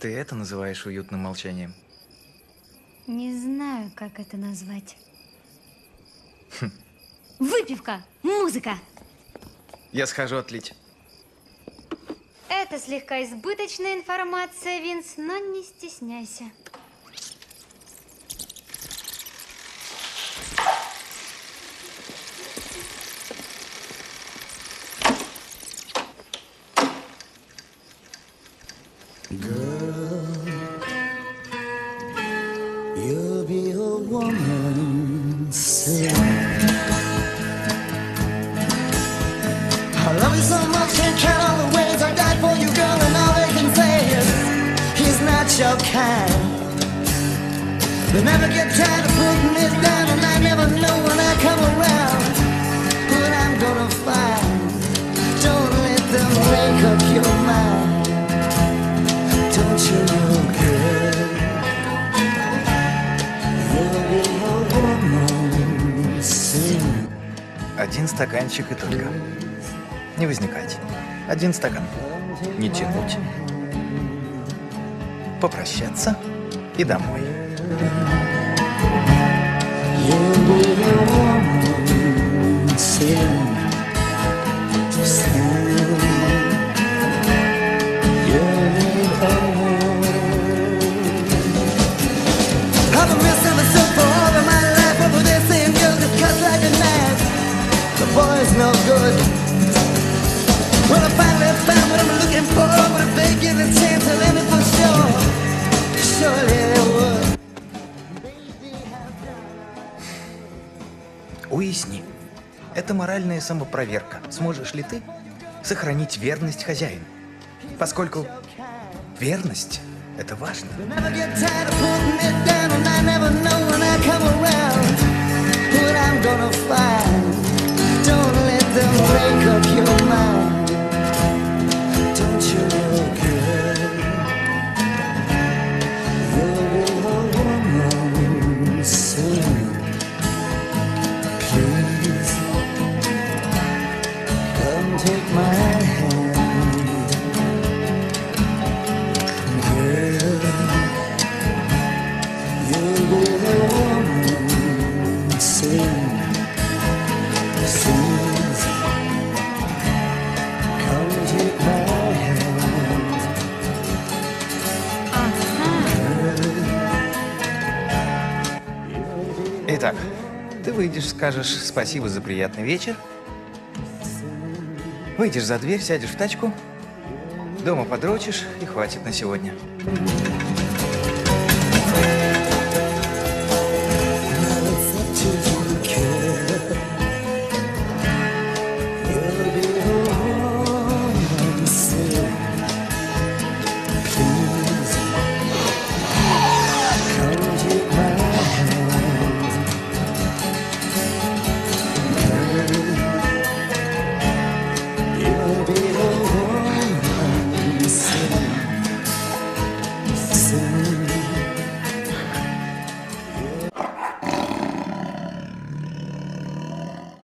Ты это называешь уютным молчанием? Не знаю, как это назвать. Выпивка, музыка. Я схожу отлить. Это слегка избыточная информация, Винс, но не стесняйся. You'll I love you so much, can't count all the ways I died for you, girl, and all they can say is he's not your kind. They never get tired of putting it down, Один стаканчик и только. Не возникать. Один стакан. Не тянуть. Попрощаться и домой. Boy's no good. When I finally found what I'm looking for, but a chance, I'll end it for sure. Surely they would. Уясни. Это моральная самопроверка. Сможешь ли ты сохранить верность хозяину? Поскольку верность – это важно. Итак, ты выйдешь, скажешь спасибо за приятный вечер. Выйдешь за дверь, сядешь в тачку, дома подрочишь и хватит на сегодня.